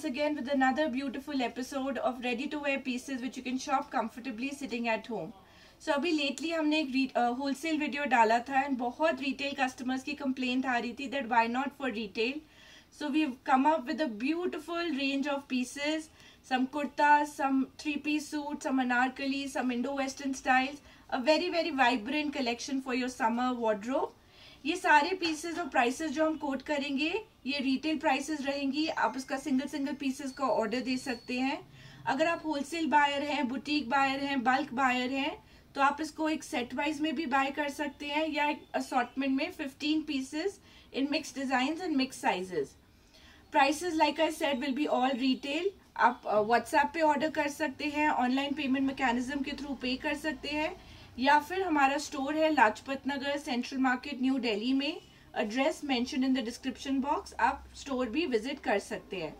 once again with another beautiful episode of ready to wear pieces which you can shop comfortably sitting at home. So अभी lately हमने एक wholesale uh, video डाला था and बहुत retail customers की complaint आ रही थी that why not for retail so we come up with a beautiful range of pieces some kurtas, some three-piece suits, some anarkali, some Indo-Western styles. A very, very vibrant collection for your summer wardrobe. ये सारे pieces और prices जो हम coat करेंगे ये retail prices रहेंगी। आप उसका सिंगल सिंगल पीसेस का ऑर्डर दे सकते हैं। अगर आप होलसेल बायर हैं बुटीक बायर हैं बल्क बायर हैं तो आप इसको एक सेट वाइज में भी बाय कर सकते हैं या एक असॉटमेंट में 15 pieces in mix design and mix sizes prices like I set will be all retail आप व्हाट्सएप uh, पे ऑर्डर कर सकते हैं ऑनलाइन पेमेंट मैकेनिज्म के थ्रू पे कर सकते हैं। या फिर हमारा स्टोर है Lajpat Nagar, central market, new Delhi में। Address mention in the description box आप स्टोर भी विज़िट कर सकते हैं।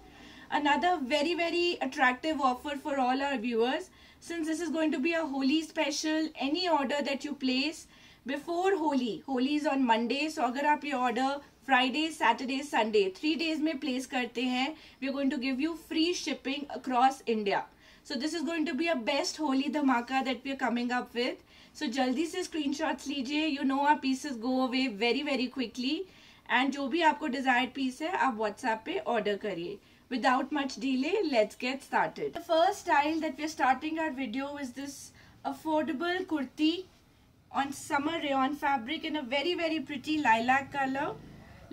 Another very very attractive offer for all our viewers since this is going to be a Holi special any order that you place before Holi Holi is on Monday so अगर आप ये order Friday Saturday Sunday three days में place करते हैं we are going to give you free shipping across India so this is going to be a best Holi धमाका that we are coming up with so जल्दी से screen लीजिए you know our pieces go away very very quickly and जो भी आपको desire piece है आप WhatsApp पे ऑर्डर करिए without much delay let's get started first style that we are starting our video is this affordable kurti on summer on fabric in a very very pretty lilac colour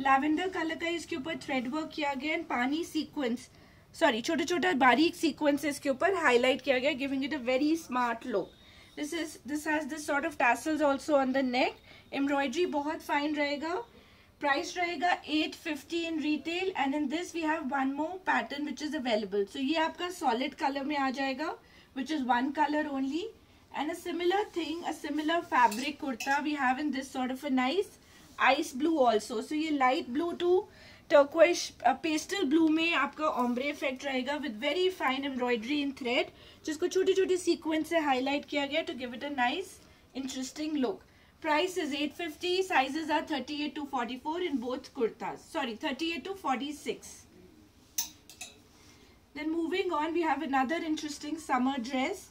lavender colour का इसके ऊपर thread work किया गया and पानी sequence sorry छोटा छोटे बारीक sequence इसके ऊपर हाईलाइट किया गया giving it a very smart look this is this has this sort of tassels also on the neck embroidery बहुत fine रहेगा price रहेगा 850 in retail and in this we have one more pattern which is available so ये आपका solid color में आ जाएगा which is one color only and a similar thing a similar fabric kurta we have in this sort of a nice ice blue also so ये light blue to turquoise pastel blue में आपका ombre effect रहेगा with very fine embroidery in thread जिसको छोटी छोटी sequence से highlight किया गया to give it a nice interesting look price is at fifty sizes are thirty two 44 in both kurta sorry thirty eight to 46 six then moving on we have another interesting summer dress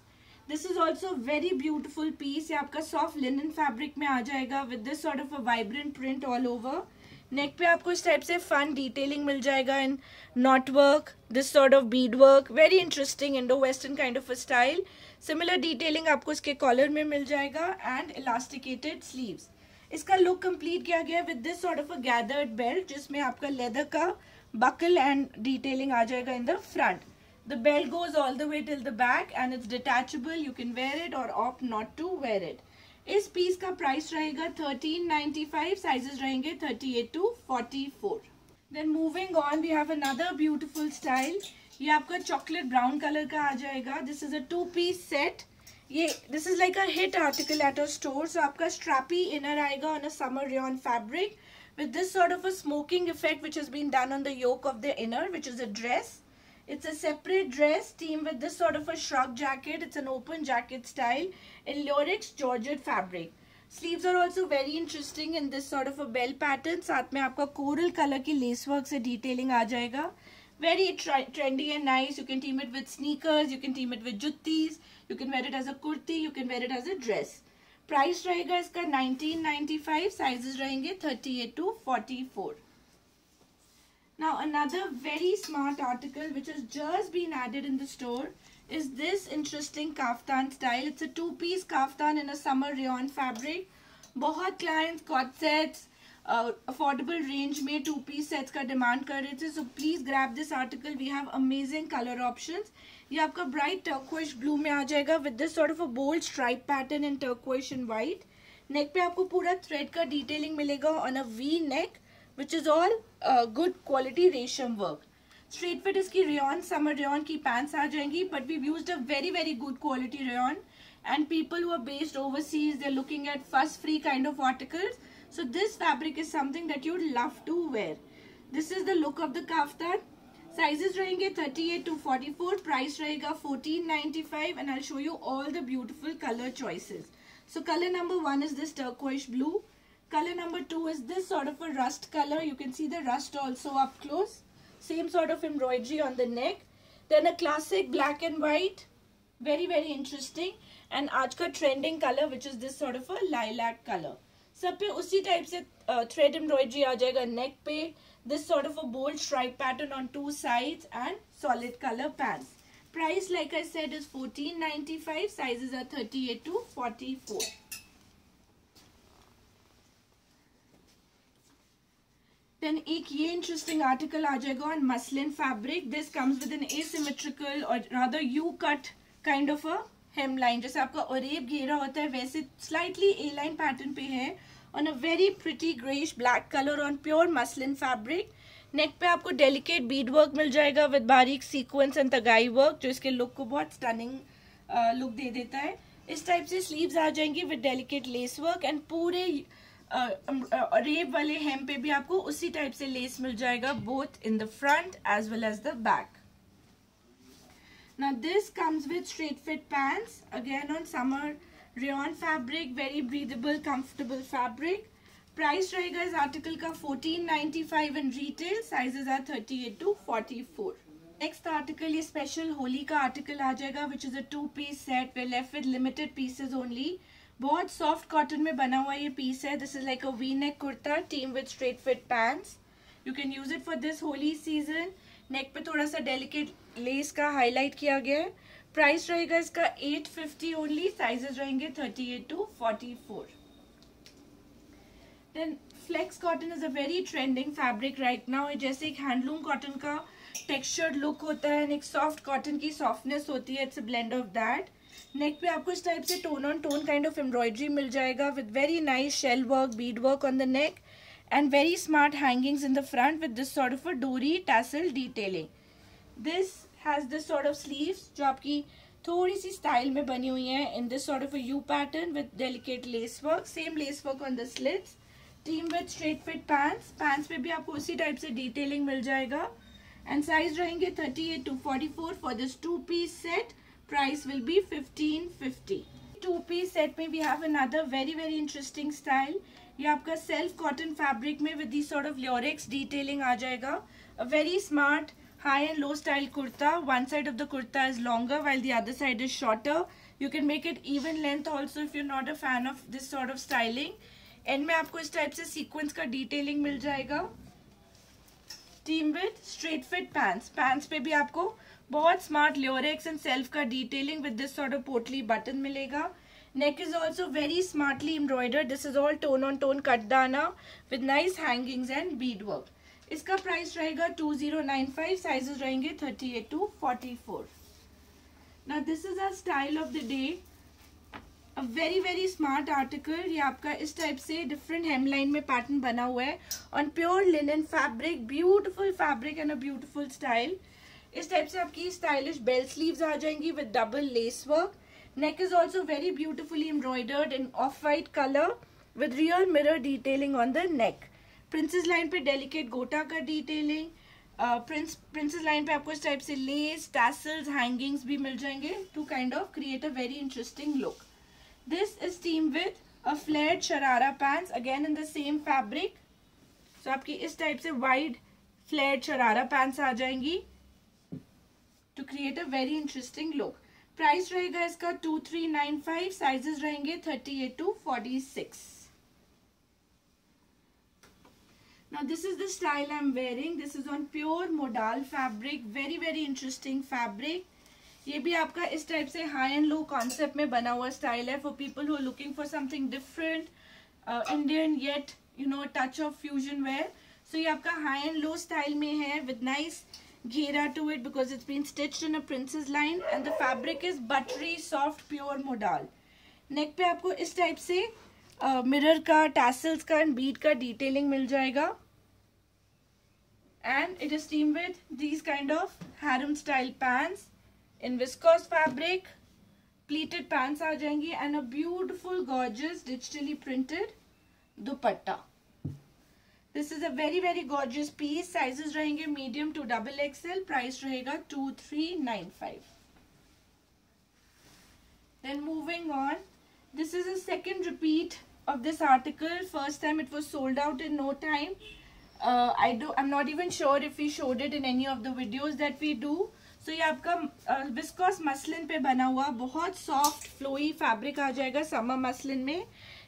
this is also very beautiful piece ये आपका soft linen fabric में आ जाएगा with this sort of a vibrant print all over neck पे आपको इस type से fun detailing मिल जाएगा in knot work this sort of bead work very interesting Indo western kind of style similar detailing आपको इसके कॉलर में मिल जाएगा एंड इलास्टिकेटेड स्लीव्स इसका लुक कंप्लीट किया गया with this sort of a gathered belt जिसमें आपका लेदर का बकल एंड डिटेलिंग आ जाएगा in the front the belt goes all the way till the back and it's detachable you can wear it or opt not to wear it इस piece का price रहेगा 1395 sizes रहेंगे 38 to 44 then moving on we have another beautiful style ये आपका chocolate brown colour का आ जाएगा. This is a two piece set ये this is like a hit article at a store so आपका स्ट्रैपी इनर आएगा on a summer rain fabric with this sort of a smoking effect which has been done on the yoke of the inner, which is a dress. It's a separate dress team with this sort of a shrug jacket. It's an open jacket style in Lurex Georgette fabric. Sleeves are also very interesting in this sort of a bell pattern. साथ में आपका coral color की lace work से detailing आ जाएगा. Very trendy and nice. You can team it with sneakers. You can team it with juttis. You can wear it as a kurti. You can wear it as a dress. Price रहेगा इसका 1995. Sizes रहेंगे 38 to 44. Now another very smart article which has just been added in the store is this interesting kaftan style. It's a two-piece kaftan in a summer rayon fabric. बहुत clients got sets, uh, affordable range में two piece sets का demand कर रहे थे. So please grab this article. We have amazing color options. ये आपका bright turquoise blue में आ जाएगा with this sort of a bold stripe pattern in turquoise and white. Neck पे आपको पूरा thread का detailing मिलेगा on a V neck which is all uh, good quality रेशम work. Straight fit इसकी rayon summer rayon की pants आ जाएंगी but we've used a very very good quality rayon and people who are based overseas they're looking at fuss free kind of articles so this fabric is something that you'd love to wear. This is the look of the kaftan. Sizes रहेंगे 38 to 44. Price रहेगा 14.95 and I'll show you all the beautiful color choices. So color number one is this turquoise blue. Color number two is this sort of a rust color. You can see the rust also up close. Same sort of embroidery on the neck. Then a classic black and white. Very, very interesting. And आज का trending color which is this sort of a lilac color. सब पे उसी type से thread embroidery आ जाएगा neck पे this sort of a bold stripe pattern on two sides and solid colour pants price like i said is 14.95 sizes are 38 to 44 then एक ये interesting article आ जाएगा on muslin fabric this comes with an asymmetrical or rather U cut kind of a hem line जैसे आपका Oreb घेरा होता है, वैसे स्लाइटली ए लाइन पैटर्न पे है। On a very pretty greyish black colour on pure muslin fabric neck पे आपको डेलिकेट बीड वर्क मिल जाएगा विद बारीक सीक्वेंस एंड तगाई वर्क जो इसके लुक को बहुत स्टनिंग लुक uh, दे देता है। इस टाइप से स्लीव्स आ जाएँगी with delicate lace work and पूरे रेब वाले हेम पे भी आपको उसी टाइप से लेस मिल जाएगा both in the front as well as the back Now this comes with straight fit pants, again on summer rayon fabric, very breathable, comfortable fabric. Price रहेगा इस आर्टिकल का 1495 in retail sizes are 38 to 44 next article ये special Holi का article आ जाएगा which is a two piece set we left with limited pieces only बहुत soft cotton में बना हुआ ये पीस है. This is like a V neck kurta team with straight fit pants you can use it for this Holi season neck पे थोड़ा सा delicate less का हाईलाइट किया गया है. प्राइस रहेगा इसका 850 ओनली साइजेस रहेंगे 38 to 44 then flex cotton is a very trending fabric right now जैसे एक हैंडलूम कॉटन का टेक्सचर्ड लुक होता है एंड एक सॉफ्ट कॉटन की सॉफ्टनेस होती है. It's a blend of that neck पे आपको इस टाइप से tone on tone kind of embroidery मिल जाएगा with very nice shell work bead work on the neck and very smart hangings in the front with this sort of a dori tassel detailing this has this sort of sleeves जो आपकी थोड़ी सी style में बनी हुई है in this sort of a U pattern with delicate lace work same lace work on the slits team with straight fit pants pants पे भी आपको उसी टाइप से डिटेलिंग मिल जाएगा एंड साइज़ रहेंगे 38 to 44 for this two piece set price will be 1550 two piece set में we have another very very interesting style ये आपका सेल्फ कॉटन फैब्रिक में विद दिस सॉर्ट ऑफ़ लियोरिक्स डिटेलिंग आ जाएगा a very smart high and low style kurta one side of the kurta is longer while the other side is shorter you can make it even length also if you're not a fan of this sort of styling and में आपको इस type से sequence का detailing मिल जाएगा team with straight fit pants pants पे भी आपको बहुत स्मार्ट लियोरेक्स एंड सेल्फ का detailing with this sort of potli button मिलेगा। Neck is also very smartly embroider this is all tone on tone katdana with nice hangings and bead work इसका price रहेगा two zero nine five sizes रहेंगे thirty eight to forty four ना this is a style of the day a very very smart article ये आपका इस type से different hemline में pattern बना हुआ है। On pure linen fabric beautiful fabric and a beautiful style इस टाइप से आपकी स्टाइलिश बेल स्लीव्स आ जाएँगी with double lace work neck is also very beautifully embroidered in off white colour with real mirror detailing on the neck princess line पे delicate gota का detailing Prince princess line पे आपको इस type से less tassels hangings भी मिल जाएँगे to kind of create a very interesting look this is team with a flared sharara pants, again in the same fabric. So, आपकी इस टाइप से वाइड flared शरारा pants आ जाएँगी. To create a very interesting look. Price रहेगा इसका two three nine five sizes रहेंगे thirty eight to forty six Now, this is the style I'm wearing. This is on pure modal fabric. Very very interesting fabric. ये भी आपका इस type से high and low concept में बना हुआ style है for people who looking for something different Indian yet you know touch of fusion wear so ये आपका हाई एंड लो स्टाइल में है with nice to it because it's been stitched in a princess line and the fabric is buttery soft pure modal neck पे आपको इस type से mirror uh, का tassels का एंड बीट का detailing मिल जाएगा. And it is team with these kind of harem style pants in viscose fabric. Pleated pants aa jayenge and a beautiful gorgeous digitally printed dupatta this is a very very gorgeous piece sizes रहेंगे medium to double XL price रहेगा two three nine five then moving on this is a second repeat of this article first time it was sold out in no time I do I am not even sure if you showed it in any of the videos that we do so ये आपका viscous muslin पे बना हुआ बहुत soft flowy fabric आ जाएगा summer muslin में.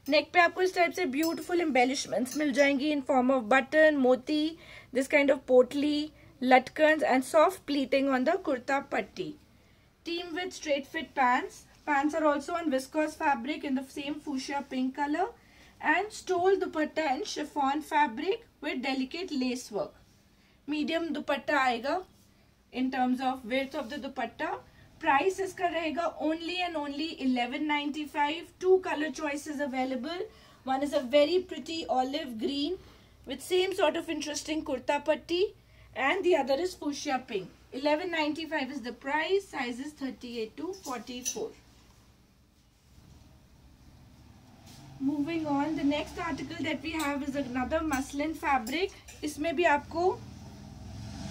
नेक पे आपको इस टाइप से ब्यूटीफुल एम्बेलिशमेंट्स मिल जाएँगी in form of button moti this kind of potli latkan and soft pleating on the kurta patti. Team with straight fit pants pants are also on viscose fabric in the same fuchsia pink colour and stole dupatta and chiffon fabric with delicate lace work medium dupatta आएगा in terms of width of the dupatta. Price इसका रहेगा only and only eleven ninety five two colour choice available one is a very pretty olive green with same sort of interesting kurta patti and the other is fuchsia pink eleven ninety five is the price size is thirty eight to forty four moving on the next article that we have is another muslin fabric इसमें भी आपको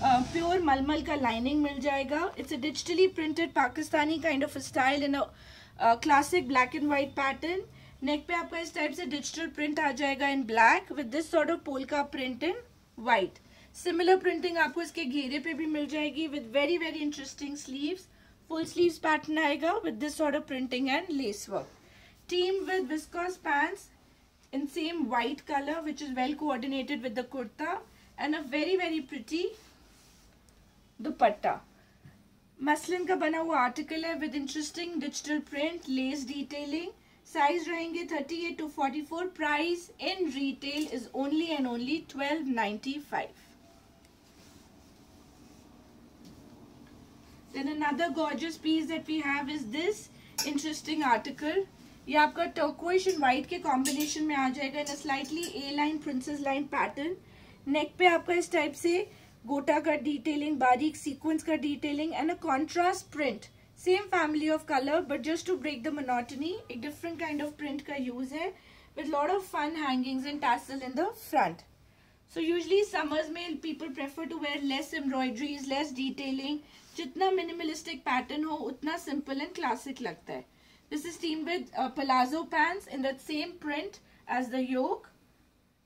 pure मलमल का lining मिल जाएगा। It's a digitally printed Pakistani kind of style in a classic black and white pattern neck पे आपका इस टाइप से डिजिटल प्रिंट आ जाएगा in black with this sort of polka print in white similar printing आपको इसके घेरे पे भी मिल जाएगी with very very interesting sleeves full sleeves pattern आएगा with this sort of printing and lace work team with viscose pants in same white color, which is well coordinated with the kurta and a very very pretty dupatta. Muslin का बना हुआ article है with interesting digital print lace detailing size रहेंगे 38 to 44 price in retail is only and only 1295 then another gorgeous piece that we have is this interesting article ये आपका turquoise and white के combination में आ जाएगा in slightly A line princess line pattern neck पे आपका इस type से गोटा का डिटेलिंग बारीक सीक्वेंस का detailing and a contrast print same family of colour but just to break the monotony एक डिफरेंट काइंड ऑफ़ प्रिंट का यूज़ है with lot of fun hangings and tassel in the front so usually summers में people prefer to wear less embroideries less detailing जितना minimalistic pattern हो उतना simple and classic लगता है this is teamed with uh, palazzo in the same print as the yoke.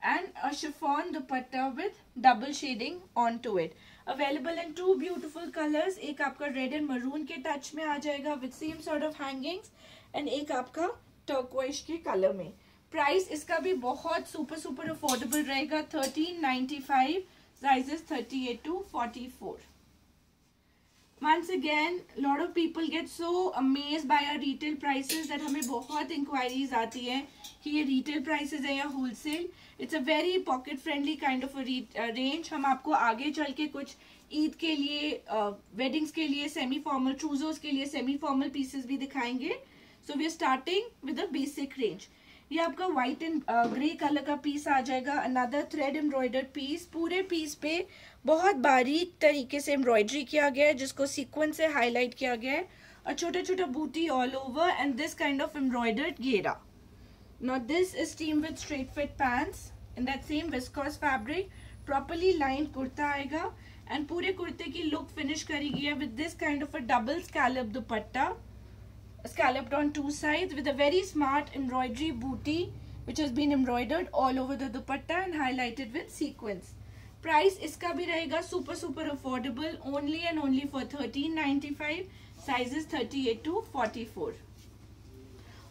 And a chiffon dupatta with double shading onto it. Available in two beautiful colors. एक आपका red and maroon के touch में आ जाएगा with same sort of hangings and एक आपका turquoise के color में. Price इसका भी बहुत super super affordable रहेगा 1395 sizes 38 to 44. once again lot of people get so amazed by our retail prices that हमें बहुत inquiries आती हैं कि ये retail prices है या wholesale it's a very pocket friendly kind of range हम आपको आगे चल के कुछ ईद के लिए वेडिंग्स uh, के लिए सेमी फॉर्मल ट्रूजोस के लिए सेमी फॉर्मल पीसेस भी दिखाएँगे. So we are starting with a basic range ये आपका व्हाइट एंड ग्रे कलर का पीस आ जाएगा. अनदर थ्रेड एम्ब्रॉयडर्ड पीस पूरे पीस पे बहुत बारीक तरीके से एम्ब्रॉयडरी किया गया है जिसको सीक्वेंस से हाईलाइट किया गया है. और छोटा छोटा बूटी all over and this kind of embroidered घेरा. Not this is team with straight fit pants. In that same viscose fabric. Properly lined kurta आएगा and पूरे कुर्ते की look finish करी गई है with this kind of a double scallop dupatta. scalloped on two sides with a very smart embroidery booty which has been embroidered all over the dupatta and highlighted with sequins. Price iska bhi rahega super super affordable only and only for 13.95 sizes 38 to 44.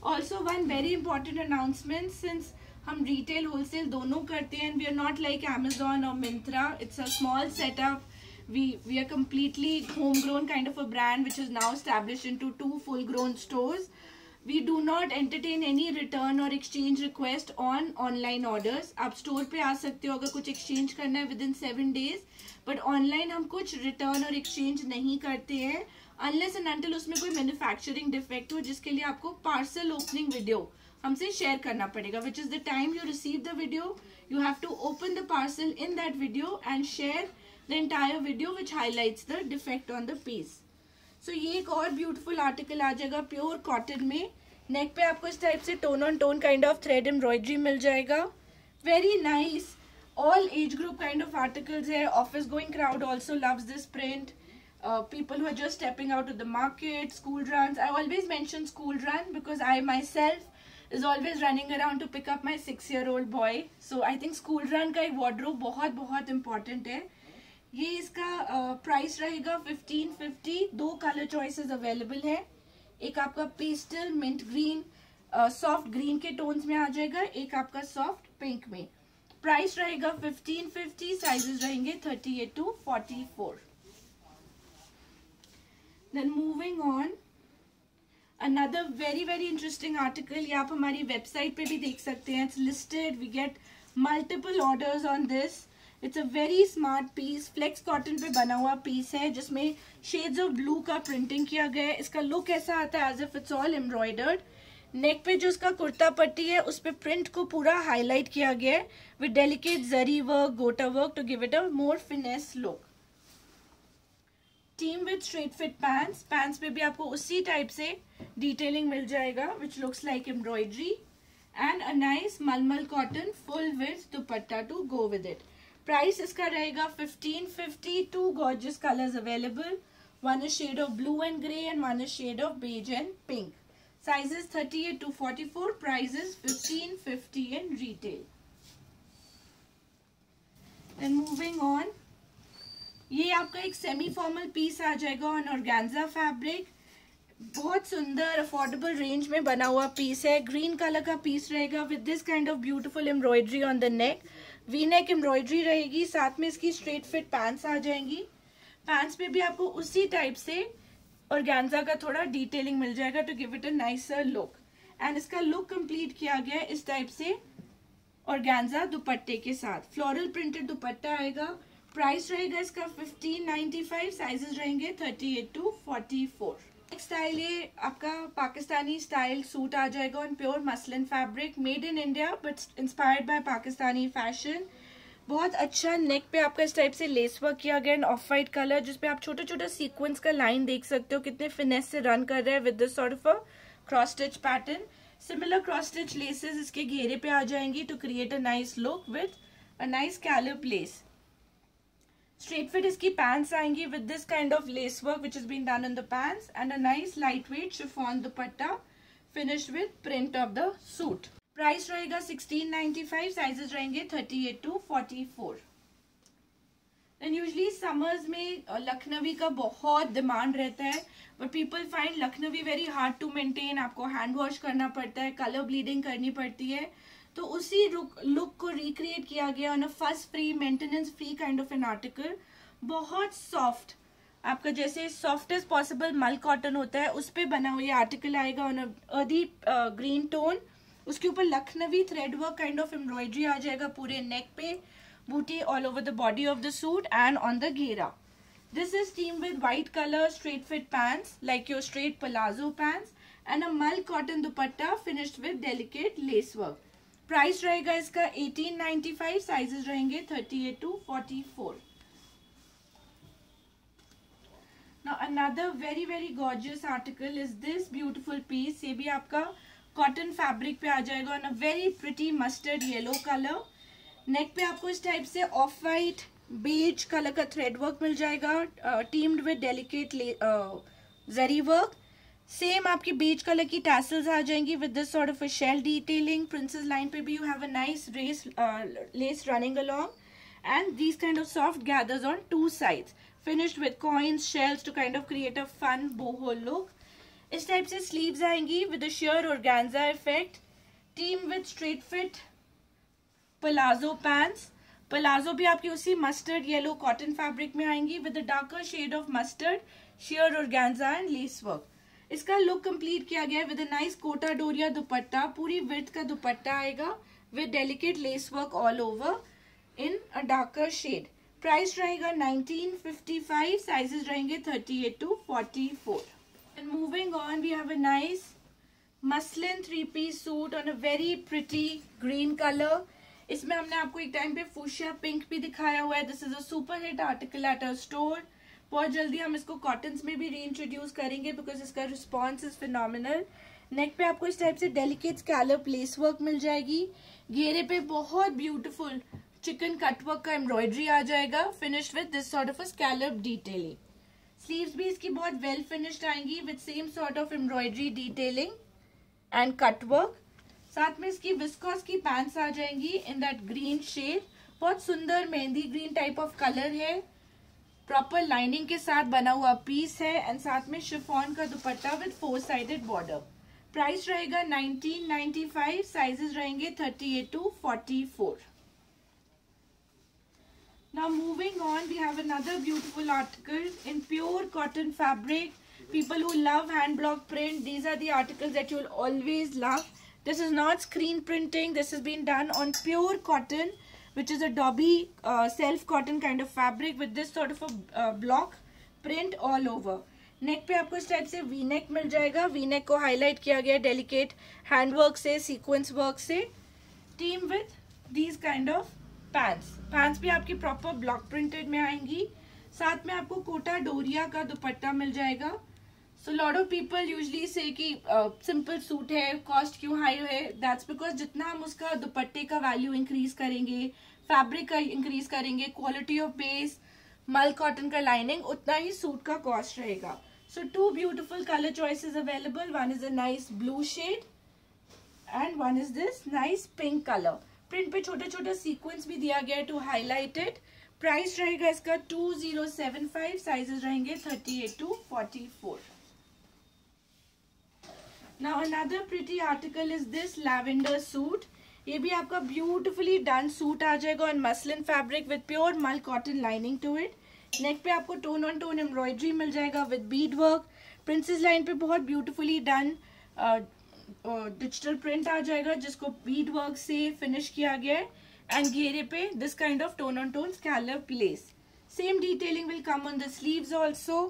Also one very important announcement since हम retail wholesale दोनों करते हैं we are not like Amazon और Myntra it's a small setup we we are completely home grown kind of a brand which is now establish in to to full grown store we do not entertain any return और exchange request on online orders आप store पर आ सकते हो अगर कुछ exchange करना है within seven days but online हम कुछ रिटर्न और एक्सचेंज नहीं करते हैं अनलेस एंड अंटिल उसमें कोई मैन्युफैक्चरिंग डिफेक्ट हो, जिसके लिए आपको पार्सल ओपनिंग वीडियो हमसे शेयर करना पड़ेगा which is the time you receive the video you have to open the parcel in that video and share the entire video which highlights the defect on the piece so ये एक और beautiful article आ जाएगा pure cotton में. नेक पे आपको इस type से tone on tone kind of thread embroidery मिल जाएगा. Very nice all age group kind of articles है. Office going crowd also loves this print people who are just stepping out of the market school run I always mention school run because I myself is always running around to pick up my six year old boy. So, I think school run का एक wardrobe बहुत बहुत important है. ये इसका price रहेगा fifteen fifty दो colour choices available है. एक आपका pastel mint green soft green के टोन्स में आ जाएगा. एक आपका सॉफ्ट पिंक में. प्राइस रहेगा फिफ्टीन फिफ्टी साइजेस रहेंगे thirty eight to forty four then moving on another very very interesting article ये आप हमारी वेबसाइट पे भी देख सकते हैं it's listed we get multiple orders on this it's a very smart piece flex cotton पे बना हुआ पीस है जिसमें शेड्स ऑफ़ ब्लू का प्रिंटिंग किया गया है इसका लुक ऐसा आता है as if it's all embroidered neck पे जो उसका कुर्ता पट्टी है उस पर प्रिंट को पूरा हाईलाइट किया गया है with delicate zari work gota work to give it a more finesse look team with straight fit pants. Pants पे भी आपको उसी टाइप से डिटेलिंग मिल जाएगा which looks like embroidery and a nice malmal cotton full with dupatta to go with it price इसका रहेगा fifteen fifty two gorgeous colours available one is shade of blue and grey and one is shade of beige and pink sizes 38 to 44 prices 1550 in retail. Then moving on. ये आपका एक semi formal piece आ जाएगा on organza fabric बहुत सुंदर affordable range में बना हुआ पीस है। ग्रीन कलर का पीस रहेगा with this kind of beautiful embroidery on the neck V neck embroidery रहेगी, साथ में इसकी स्ट्रेट फिट पैंट्स आ जाएँगी। पैंट्स पे भी आपको उसी टाइप से और ऑर्गेन्जा का थोड़ा डिटेलिंग मिल जाएगा to give it a nicer look and इसका लुक कंप्लीट किया गया इस टाइप से और ऑर्गेन्जा दुपट्टे के साथ। फ्लोरल प्रिंटेड दुपट्टा आएगा। प्राइस रहेगा इसका फिफ्टीन नाइन्टी फाइव साइजेस रहेंगे thirty eight to forty four style ये आपका पाकिस्तानी स्टाइल सूट आ जाएगा on pure muslin fabric made in India but inspired by Pakistani fashion बहुत अच्छा नेक पे आपका इस टाइप से लेस वर्क किया गया एंड ऑफ़ वाइट कलर जिसपे आप छोटे छोटे सीक्वेंस का लाइन देख सकते हो, कितने फिनेस से रन कर रहे हैं with this sort of a cross stitch pattern similar cross stitch laces इसके घेरे पे आ जाएँगी to create a nice look with a nice scallop lace straight fit इसकी पैंट्स आएँगी with this kind of lace work which is been done in the pants and a nice light weight chiffon dupatta finish with print of the suit price रहेगा 1695 sizes रहेंगे 38 to 44 then usually summers में लखनवी का बहुत demand रहता है but people find Lucknowi very hard to maintain आपको hand wash करना पड़ता है कलर ब्लीडिंग करनी पड़ती है. तो उसी लुक को रिक्रिएट किया गया on a first free maintenance free kind of an article बहुत सॉफ्ट आपका जैसे सॉफ्टेस्ट पॉसिबल मल कॉटन होता है, उस पर बना हुआ ये आर्टिकल आएगा ऑन अर्दी ग्रीन टोन उसके ऊपर Lucknowi thread work kind of embroidery आ जाएगा पूरे नेक पे बूटी all over the body of the suit and on the घेरा this is team with white colour straight fit pants like your straight palazzo pants and a mul cotton dupatta finished with delicate lace work price रहेगा इसका 1895 sizes रहेंगे 38 to 44 now, another very very gorgeous article is this beautiful piece. ये भी आपका cotton fabric पे आ जाएगा on a very pretty mustard yellow colour neck पे आपको इस टाइप से ऑफ़ वाइट बेज कलर का थ्रेड वर्क मिल जाएगा teamed with delicate zari work same आपकी बीच कलर की टैसल्स आ जाएँगी with this sort of a shell detailing princess line पे भी you have a nice race lace running along and these kind of soft gathers on two sides finished with coins, shells to kind of create a fun boho look. इस type से sleeves आएँगी with sheer organza effect team with straight fit palazzo pants palazzo भी आपकी उसी mustard yellow cotton fabric में आएँगी with darker shade of mustard sheer organza and lace work इसका look complete किया गया है विद नाइस कोटा डोरिया दुपट्टा, पूरी विर्थ का दुपट्टा आएगा with delicate lace work all over in a darker shade price रहेगा 1955 साइजेस रहेंगे 38 to 44 and moving on we have a nice muslin three piece suit on a very pretty green colour इसमें हमने आपको एक time पे fuchsia pink भी दिखाया हुआ है. This is a super hit article at a store बहुत जल्दी हम इसको कॉटन में भी री इंट्रोड्यूस करेंगे बिकॉज़ इसका रिस्पॉन्स इज़ फिनोमिनल नेक पे आपको इस टाइप से डेलिकेट स्कैलप लेस वर्क मिल जाएगी। घेरे पे बहुत ब्यूटीफुल चिकन कटवर्क का एम्ब्रॉयडरी आ जाएगा finish with this sort of a scallop detailing sleeves भी इसकी बहुत वेल फिनिश्ड आएँगी with same sort of embroidery detailing and cutwork साथ में इसकी विस्कॉस की पैंट्स आ जाएँगी इन दैट ग्रीन शेड बहुत सुंदर mehndi green type of colour है। प्रॉपर लाइनिंग के साथ बना हुआ पीस है एंड साथ में शिफॉन का dupatta with four sided border price रहेगा 1995 साइजेस रहेंगे 38 to 44 Now moving on, we have another beautiful article in pure cotton fabric. People who love hand block print, these are the articles that you'll always love. This is not screen printing. This has been done on pure cotton which is a Dobby uh, self cotton kind of fabric with this sort of a uh, block print all over. Neck पे आपको इस type से V neck मिल जाएगा। V neck को highlight किया गया delicate handwork से sequence work से। Team with these kind of pants pants भी आपकी प्रॉपर ब्लॉक प्रिंटेड में आएँगी। साथ में आपको कोटा डोरिया का दुपट्टा मिल जाएगा। So lot of people usually say कि सिंपल uh, सूट है कॉस्ट क्यों हाई है? दैट्स बिकॉज़ जितना हम उसका दुपट्टे का वैल्यू इंक्रीज करेंगे फैब्रिक का इंक्रीज करेंगे quality of base mul cotton का लाइनिंग उतना ही सूट का कॉस्ट रहेगा. So two beautiful colour choices available one is a nice blue shade and one is this nice pink colour print पे छोटा छोटा सीक्वेंस भी दिया गया है टू हाईलाइटेड प्राइस रहेगा इसका two zero seven five sizes रहेंगे thirty eight to forty four Now another pretty article is this lavender suit ये भी आपका ब्यूटिफुली डन सूट आ जाएगा on muslin fabric with pure mul cotton lining to it neck पे आपको tone on tone embroidery मिल जाएगा with bead work princess line पे बहुत ब्यूटिफुली डन डिजिटल प्रिंट आ जाएगा जिसको बीड वर्क से फिनिश किया गया है. एंड घेरे पे this kind of tone on tone scalloped lace same detailing will come on the sleeves also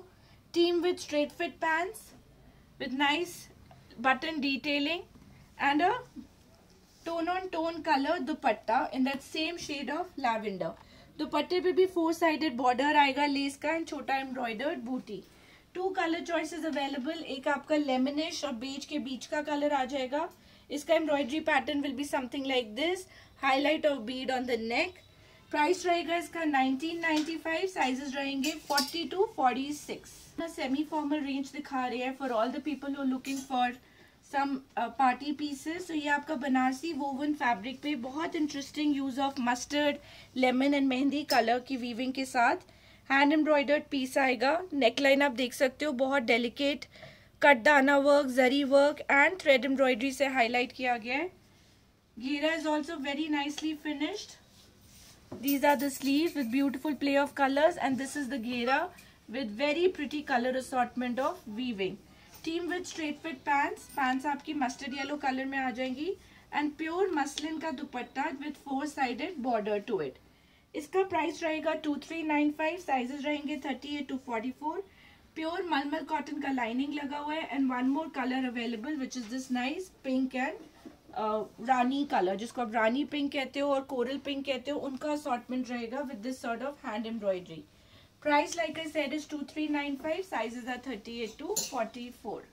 team with straight fit pants with nice button detailing and a tone on tone colour dupatta in that same shade of lavender दुपट्टे पे भी four sided border आएगा lace का and छोटा embroidered buti two colour choices available एक आपका lemonish और beige के बीच का कलर आ जाएगा इसका embroidery pattern will be something like this highlight of bead on the neck price रहेगा इसका 1995 साइजेस रहेंगे 40 टू 46 सेमी फॉर्मल रेंज दिखा रहे हैं for all the people who looking for some party pieces तो ये आपका बनारसी वोवन फैब्रिक पे बहुत interesting use of mustard lemon and mehndi colour की वीविंग के साथ हैंड एम्ब्रॉयडर्ड पीस आएगा। नेकलाइन आप देख सकते हो, बहुत delicate cut dana work zari work and thread embroidery से हाईलाइट किया गया है। घेरा is also very nicely finished these are the sleeve with beautiful play of colors and this is the घेरा with very pretty color assortment of weaving team with straight fit pants pants आपकी mustard yellow colour में आ जाएँगी. And pure muslin का dupatta with four sided border to it इसका price रहेगा two three nine five sizes रहेंगे thirty eight to forty four pure mulmul cotton का lining लगा हुआ है. And one more colour available which is this nice pink and rani colour जिसको आप रानी pink कहते हो और कोरल पिंक कहते हो, उनका असॉटमेंट रहेगा with this sort of hand embroidery Price, like I said, is 2395. Sizes are 38 to 44.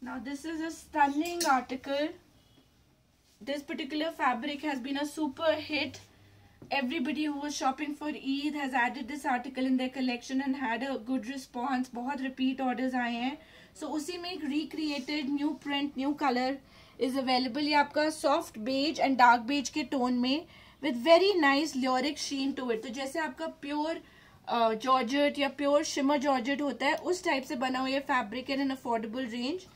Now, this is a stunning article. This particular fabric has been a super hit. Everybody who was shopping for Eid has added this article in their collection and had a good response. बहुत repeat orders आए हैं. So, उसी में एक recreated new print, new color is available. ये आपका soft beige and dark beige के tone में with very nice lurex sheen to it तो जैसे आपका प्योर जॉर्जेट uh, या प्योर शिमर जॉर्जेट होता है उस टाइप से बना हुआ ये fabric in affordable range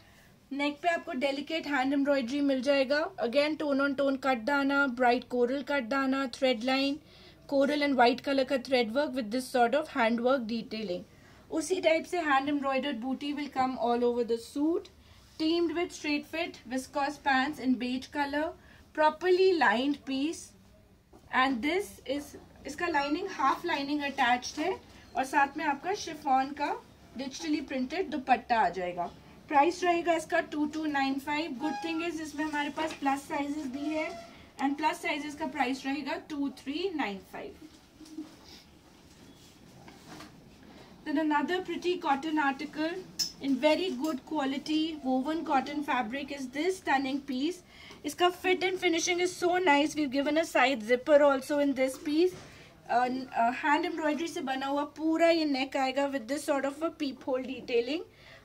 neck पे आपको डेलिकेट हैंड एम्ब्रॉयडरी मिल जाएगा. Again tone on tone cut dana bright coral cut dana thread line coral and white colour का thread work with this sort of hand work detailing उसी type से hand embroidered बूटी will come all over the suit teamed with straight fit viscose pants in beige colour properly lined piece and this is इसका lining half lining attached है और साथ में आपका chiffon का डिजिटली प्रिंटेड दुपट्टा आ जाएगा। प्राइस रहेगा इसका two two nine five good thing is इसमें हमारे पास प्लस साइजेस भी है एंड प्लस साइजेस का प्राइस रहेगा two three nine five Then another pretty cotton article in very good quality woven cotton fabric is this stunning piece. इसका fit and finishing is so nice we given a side zipper also in this piece hand embroidery से बना हुआ पूरा ये neck आएगा with this sort of a peep hole detailing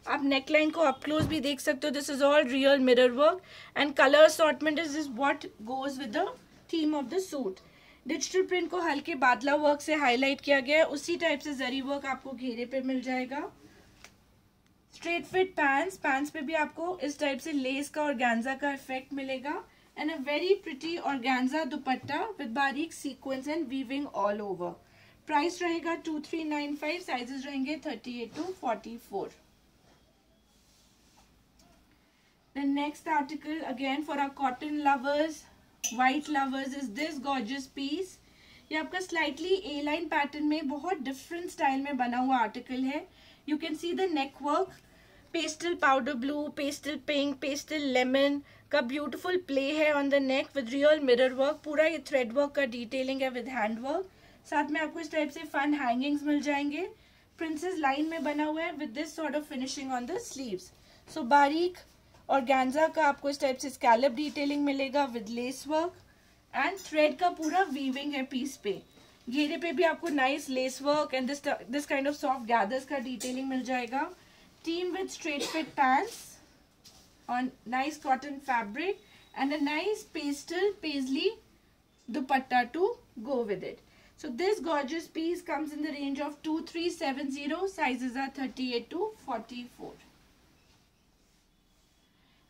आप neckline को up close भी देख सकते हो. This is all real mirror work and colour assortment is is what goes with the theme of the suit digital print को हल्के बादला work से हाईलाइट किया गया है. उसी टाइप से जरी वर्क आपको घेरे पे मिल जाएगा. स्ट्रेट फिट पैंस पैंस पे भी आपको इस टाइप से लेस का और गैंजा का इफ़ेक्ट मिलेगा. And a very pretty organza dupatta with बारीक sequence and weaving all over price रहेगा two three nine five sizes रहेंगे thirty eight to forty four The next article again for our cotton lovers, white lovers is this gorgeous piece. ये आपका slightly A line pattern में बहुत different style में बना हुआ article है. You can see the neck work pastel powder blue pastel pink pastel lemon का beautiful play है on the neck with real mirror work पूरा ये थ्रेड वर्क का डिटेलिंग है विद हैंड वर्क साथ में आपको इस टाइप से फन हैंगिंग्स मिल जाएँगे। प्रिंसेस लाइन में बना हुआ है with this sort of finishing on the sleeves so बारीक और गैंजा का आपको इस टाइप से स्कैलप डिटेलिंग मिलेगा with lace work and thread का पूरा वीविंग है पीस पे। घेरे पे भी आपको nice lace work and this this kind of soft gathers का डिटेलिंग मिल जाएगा। Team with straight fit pants on nice cotton fabric and a nice pastel paisley dupatta to go with it So this gorgeous piece comes in the range of 2370. Sizes are 38 to 44.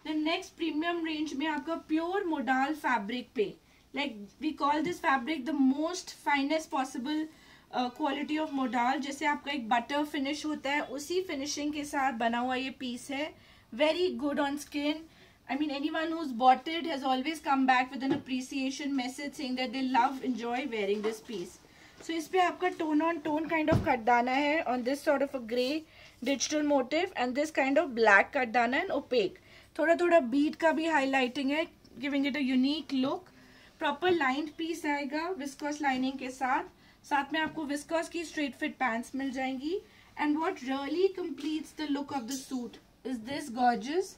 The next premium range में आपका pure modal fabric पे like we call this fabric the most finest possible quality of modal जैसे आपका एक butter finish होता है, उसी finishing के साथ बना हुआ ये पीस है। Very good on skin I mean any one who's bought has always come back with an appreciation message saying that they love enjoy wearing this piece so इस पर आपका tone on tone kind of cut dana है on this sort of a grey digital motif and this kind of black cut dana and opaque थोड़ा थोड़ा bead का भी highlighting है giving it a unique look proper line piece आएगा viscose lining के साथ. साथ में आपको विस्कॉस की स्ट्रेट फिट पैंट्स मिल जाएँगी. And what really completes the look of the suit is this gorgeous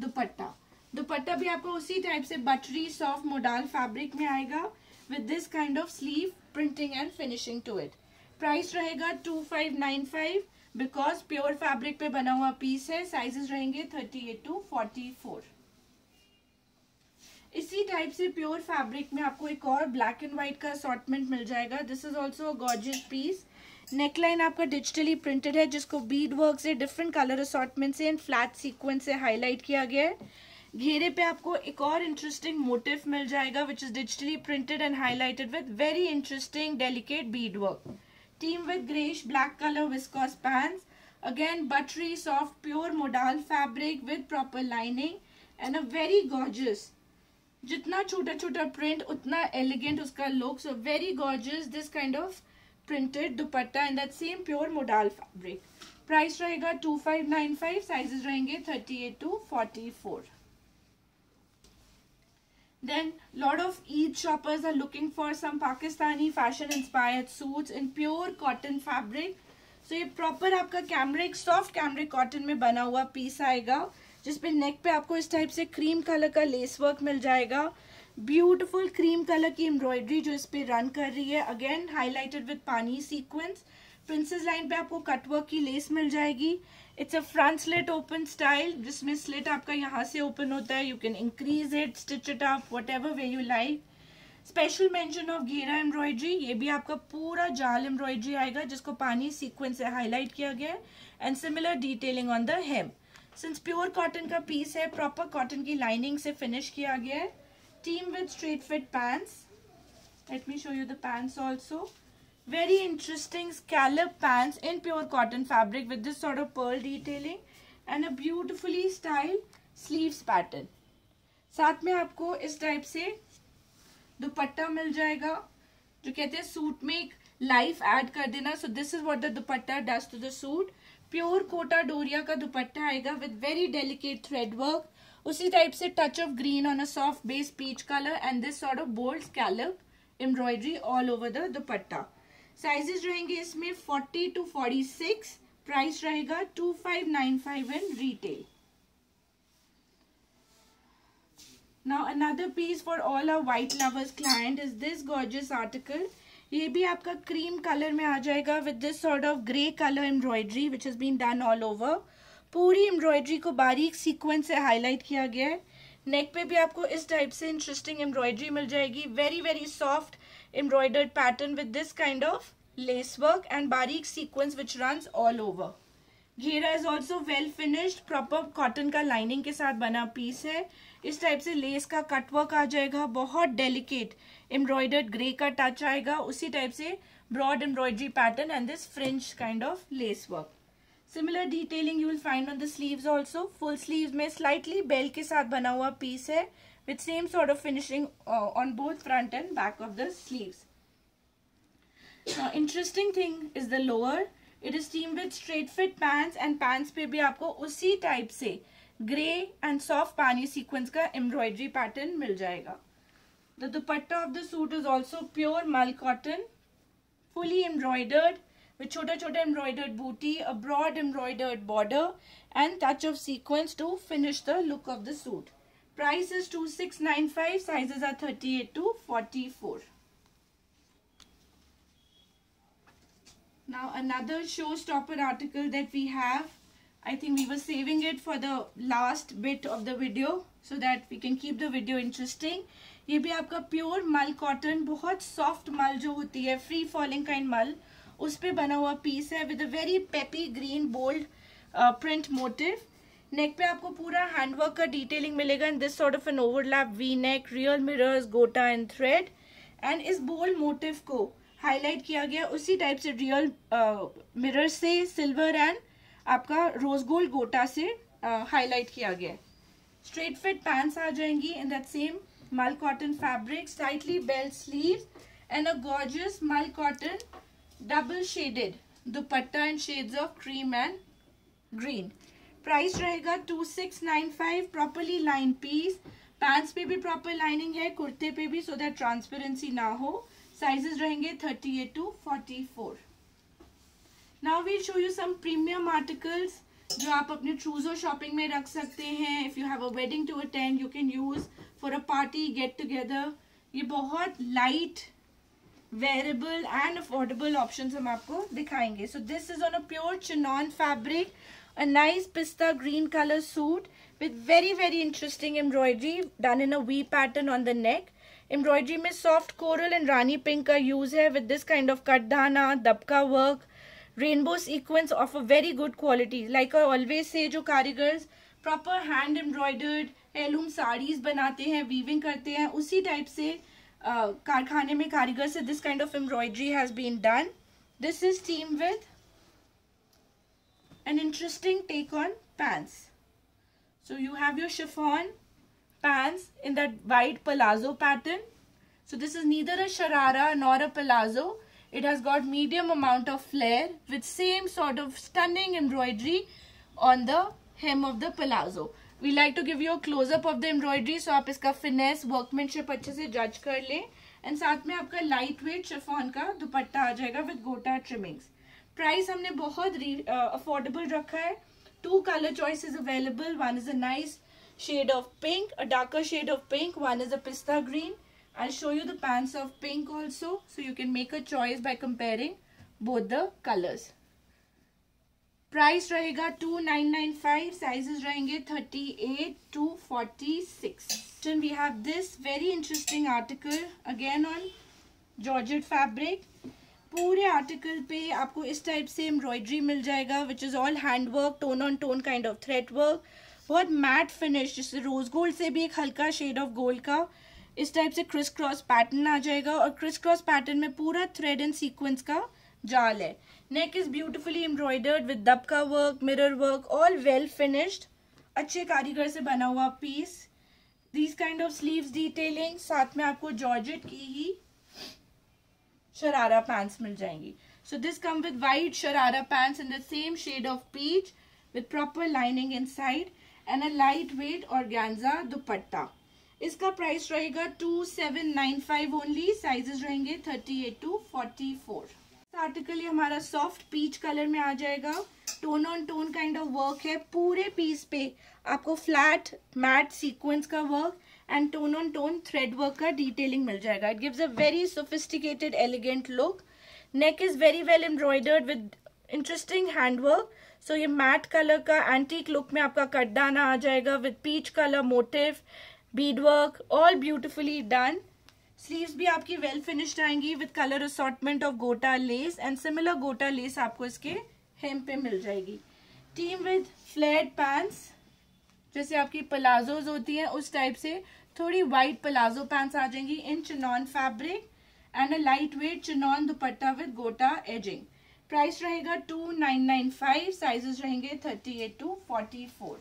dupatta. Dupatta भी आपको उसी टाइप से बटरी सॉफ्ट मोडाल फैब्रिक में आएगा with this kind of sleeve printing and finishing to it price रहेगा two five nine five because pure fabric पे बना हुआ पीस है. साइजेस रहेंगे thirty eight to forty four इसी टाइप से प्योर फैब्रिक में आपको एक और ब्लैक एंड व्हाइट का असॉटमेंट मिल जाएगा। This is also gorgeous piece neckline आपका डिजिटली प्रिंटेड है, जिसको बीड वर्क से डिफरेंट कलर असॉर्टमेंट से एंड फ्लैट सीक्वेंस से हाईलाइट किया गया है। घेरे पे आपको एक और इंटरेस्टिंग मोटिव मिल जाएगा which is digitally printed and highlighted with very interesting delicate bead work team with greyish black colour viscose pants again buttery soft pure modal fabric with proper lining and a very gorgeous जितना छोटा छोटा print उतना elegant उसका look so very gorgeous this kind of printed dupatta in that same pure modal fabric price रहेगा two five nine five sizes रहेंगे thirty eight to forty four Then, lot of Eid shoppers are looking for some Pakistani fashion inspired suits in pure cotton fabric. So, ये proper आपका cambric soft cambric cotton में बना हुआ piece आएगा. जिसपे नेक पे आपको इस टाइप से क्रीम कलर का लेस वर्क मिल जाएगा। ब्यूटीफुल क्रीम कलर की एम्ब्रॉयडरी जो इस पे रन कर रही है। Again highlighted with pani sequins princess line पे आपको कटवर्क की लेस मिल जाएगी। It's a front slit open style जिसमें स्लिट आपका यहाँ से ओपन होता है। You can increase it stitch it up whatever way you like special mention of ghera embroidery ये भी आपका पूरा जाल एम्ब्रॉयडरी आएगा, जिसको पानी सीक्वेंस से हाईलाइट किया गया है। And similar detailing on the hem since pure cotton का पीस है प्रॉपर कॉटन की लाइनिंग से फिनिश किया गया है team with straight fit pants let me show you the pants also very interesting scallop pants in pure cotton fabric with this sort of pearl detailing and a beautifully styled sleeves pattern. साथ में आपको इस type से दुपट्टा मिल जाएगा, जो कहते हैं सूट में एक लाइफ ऐड कर देना। So this is what the dupatta does to the suit pure Kota Doria का दुपट्टा आएगा with very delicate thread work उसी टाइप से touch of green on a soft base peach colour and this sort of bold scallop embroidery all over the dupatta. Sizes रहेंगे इसमें 40 to 46 price रहेगा 2595 in retail now another piece for all our white lovers client is this gorgeous article. ये भी आपका cream colour में आ जाएगा with this sort of grey colour embroidery which has been done all over पूरी embroidery को बारीक sequence से हाईलाइट किया गया है। नेक पे भी आपको इस टाइप से इंटरेस्टिंग एम्ब्रॉयडरी मिल जाएगी। Very very soft embroidered pattern with this kind of lace work and barik sequence which runs all over. Ghera is also well finished proper cotton का लाइनिंग के साथ बना पीस है। इस टाइप से लेस का कटवर्क आ जाएगा बहुत डेलिकेट एम्ब्रॉयडर्ड ग्रे का टच आएगा उसी टाइप से broad embroidery pattern and this French kind of lace work similar detailing you will find on the sleeves also full sleeves में स्लाइटली बेल के साथ बना हुआ पीस है with same sort of finishing on both front and back of the sleeves Now, interesting thing is the lower. It is teamed straight fit pants and pants पे भी आपको उसी टाइप से grey and soft pani sequins का embroidery pattern मिल जाएगा The dupatta of the suit is also pure mal cotton, fully embroidered with chota chota embroidered booty, a broad embroidered border and touch of sequence to finish the look of the suit. Price is 2695, sizes are 38 to 44. Now another showstopper article that we have. I think we were saving it for the last bit of the video so that we can keep the video interesting. ये भी आपका pure mul cotton बहुत soft मल जो होती है free falling kind मल उस पर बना हुआ पीस है with a very peppy green bold print motif neck पे आपको पूरा हैंडवर्क का डिटेलिंग मिलेगा in this sort of an overlap V neck real mirrors gota and thread and इस बोल्ड मोटिव को हाईलाइट किया गया, उसी टाइप से रियल मिरर से सिल्वर एंड आपका रोज गोल्ड गोटा से हाईलाइट किया गया है। स्ट्रेट फिट पैंट्स आ जाएँगी in that same mul cotton fabric slightly belled sleeve and a gorgeous mul cotton double shaded dupatta and shades of cream and green price रहेगा two six nine five properly line piece pants पे भी proper lining है, कुर्ते पे भी so that transparency ना हो. Sizes रहेंगे 38 to 44 now we show you some premium articles जो आप अपने ट्रूजो शॉपिंग में रख सकते हैं। If you have a wedding to attend you can use for a party get together ये बहुत light wearable and affordable options हम आपको दिखाएँगे। So this is on a pure chinon fabric a nice pista green color suit with very very interesting embroidery done in a V pattern on the neck. Embroidery में soft coral and rani pink का use है with this kind of cutdana dabka Work rainbow sequence of a very good quality like always से जो कारीगर्स proper hand embroidered एलूम saris बनाते हैं weaving करते हैं उसी टाइप से uh, कारखाने में कारीगर से this kind of embroidery has been done this is team with an interesting take on pants. So you have your chiffon pants in that white palazzo pattern. So this is neither a sharara nor a palazzo. It has got medium amount of flare with same sort of stunning embroidery on the hem of the palazzo. We like to give you a close up of the embroidery so आप इसका finesse workmanship अच्छे से judge कर लें and साथ में आपका light weight chiffon का दुपट्टा आ जाएगा with gota trimmings. Price हमने बहुत uh, affordable रखा है. Two color choices available. One is a nice shade of pink, a darker shade of pink. One is a pista green. I'll show you the pants of pink also. So you can make a choice by comparing both the colors. Price रहेगा 2995. Sizes रहेंगे 38 to 46. Then we have this very interesting article again on Georgette fabric. पूरे article पे आपको इस type से embroidery मिल जाएगा which is all hand work tone on tone kind of thread work बहुत मैट फिनिश जिससे रोज गोल्ड से भी एक हल्का शेड ऑफ़ गोल्ड का इस टाइप से क्रिस क्रॉस पैटर्न आ जाएगा और क्रिस क्रॉस पैटर्न में पूरा थ्रेड एंड सीक्वेंस का जाल है। Neck is beautifully embroidered with dabka work mirror work all well finished अच्छे कारीगर से बना हुआ piece these kind of sleeves detailing साथ में आपको जॉर्जेट की ही शरारा पैंट्स मिल जाएँगी। So this come with white sharara pants in the same shade of peach with proper lining inside and a light weight organza dupatta. इसका price रहेगा two seven nine five only sizes रहेंगे thirty eight to forty four article ये हमारा soft peach colour में आ जाएगा। Tone on tone kind of work है। पूरे पीस पे आपको फ्लैट मैट सीक्वेंस का work and tone on tone thread work का डिटेलिंग मिल जाएगा। It gives a very sophisticated elegant look neck is very well embroidered with interesting hand work so ये mat colour का antique look में आपका कटदाना आ जाएगा with peach colour motif bead work all beautifully done sleeves भी आपकी well finished आएँगी with colour assortment of gota lace and similar gota lace आपको इसके हेम पे मिल जाएगी. टीम विद फ्लैट पैंट्स जैसे आपकी प्लाजोज होती हैं, उस टाइप से थोड़ी वाइट प्लाजो पैंट्स आ जाएँगी in chinon fabric and a light weight chinon dupatta with gota edging price रहेगा two nine nine five sizes रहेंगे thirty eight to forty four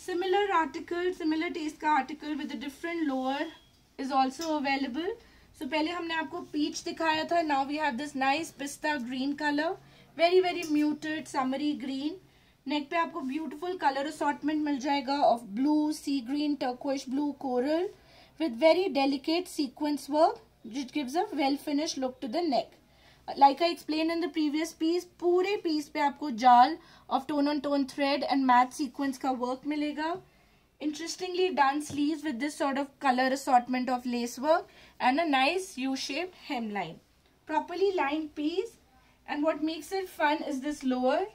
similar article similar taste का article with different lower is also available so पहले हमने आपको peach दिखाया था now we have this nice pista green colour very very muted summery green neck पे आपको beautiful colour assortment मिल जाएगा of blue sea green turquoise blue coral with very delicate sequins work it gives a well finish look to the neck like I explain in the previous piece पूरे piece पे आपको jaal of tone on tone thread and matte sequins का work मिलेगा। Interestingly done sleeve with this sort of colour assortment of lace work and a nice U shaped hem line properly line piece and what makes it fun is this lower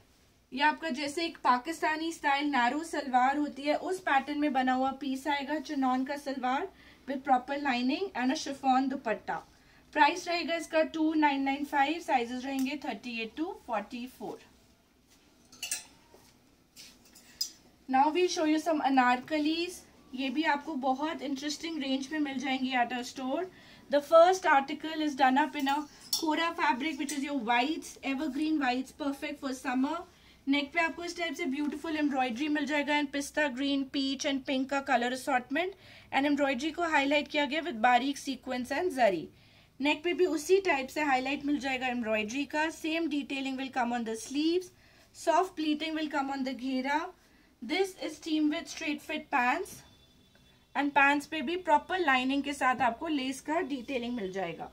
यह आपका जैसे एक Pakistani style narrow salwar होती है, उस pattern में बना हुआ पीस आएगा, चुनौन का salwar with proper lining and a chiffon dupatta. Price रहेगा इसका two nine nine five sizes रहेंगे thirty eight to forty four now we show you some anarkalis ये भी आपको बहुत इंटरेस्टिंग रेंज में मिल जाएँगी at a store the first article is done up in a kora fabric which is your whites evergreen whites perfect for summer neck पे आपको इस टाइप से ब्यूटीफुल एम्ब्रॉयडरी मिल जाएगा and pista green peach and pink का colour assortment and embroidery को highlight किया गया विद बारीक सीक्वेंस एंड जरी नेक पे भी उसी टाइप से हाईलाइट मिल जाएगा एम्ब्रॉयडरी का. Same detailing will come on the sleeves soft pleating will come on the ghera. This is team with straight fit pants and pants पे भी प्रॉपर लाइनिंग के साथ आपको लेस का डिटेलिंग मिल जाएगा.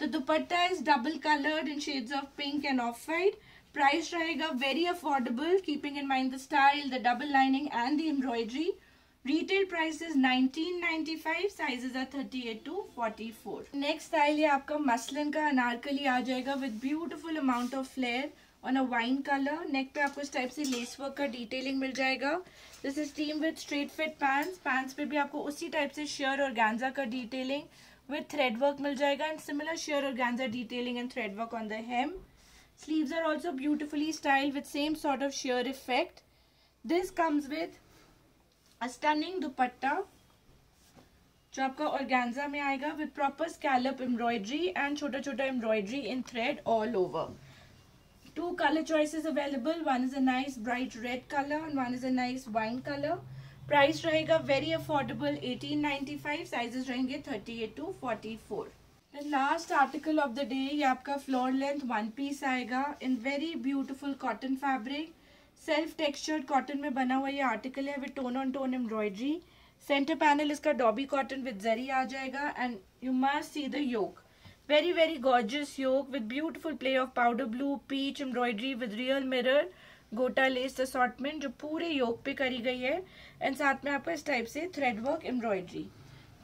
The dupatta is double coloured in shades of pink and off white price रहेगा very affordable keeping in mind the style the double lining and the embroidery retail price is 1995 sizes are 38 to 44 next style ये आपका muslin का अनारकली आ जाएगा with beautiful amount of flare on a wine colour neck पे आपको इस type से lace work का डिटेलिंग मिल जाएगा. This is team with straight fit pants pants पे भी आपको उसी टाइप से शेयर और गैंजा का डिटेलिंग विद थ्रेड वर्क मिल जाएगा and similar sheer organza detailing and thread work on the hem Sleeves are also beautifully styled with same sort of sheer effect. This comes with stunning dupatta जो आपका organza में आएगा with proper scallop embroidery and छोटा छोटा embroidery in thread all over two colour choices available one is a nice bright red colour and one is a nice wine colour price रहेगा very affordable 1895 sizes रहेंगे 38 to 44 the last article of the day ये आपका floor length one piece आएगा. In very beautiful cotton fabric self textured cotton में बना हुआ ये article है with tone on tone embroidery centre panel इसका डॉबी कॉटन विद जरी आ जाएगा and you must see the yoke very very gorgeous yoke with beautiful play of powder blue peach embroidery with real mirror gota lace assortment जो पूरे योग पे करी गई है. एंड साथ में आपका इस टाइप से thread work embroidery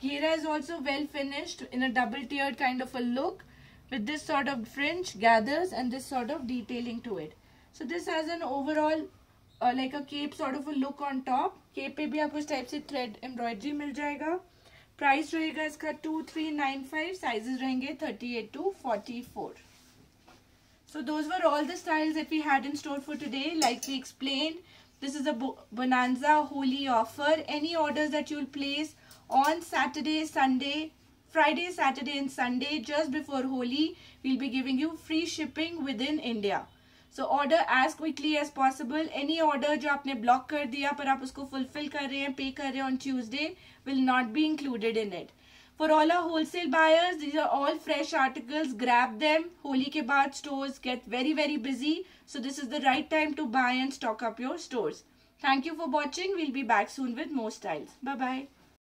Ghera is also well finished in a double tiered kind of a look with this sort of fringe gathers and this sort of detailing to it. So this has an overall uh, like a cape sort of a look on top. Cape पे भी आपको इस type से thread embroidery मिल जाएगा. Price रहेगा इसका 2395 sizes रहेंगे 38 to 44. So those were all the styles that we had in store for today. Like we explained, this is a Bonanza Holy offer. Any orders that you'll place on Saturday, Sunday, Friday, Saturday and Sunday just before Holi, we'll be giving you free shipping within India. So order as quickly as possible. Any order जो आपने block कर दिया पर आप उसको fulfill कर रहे हैं, pay कर रहे हैं on Tuesday will not be included in it. For all our wholesale buyers, these are all fresh articles. Grab them. Holi ke baad stores get very very busy. So this is the right time to buy and stock up your stores. Thank you for watching. We'll be back soon with more styles. Bye bye.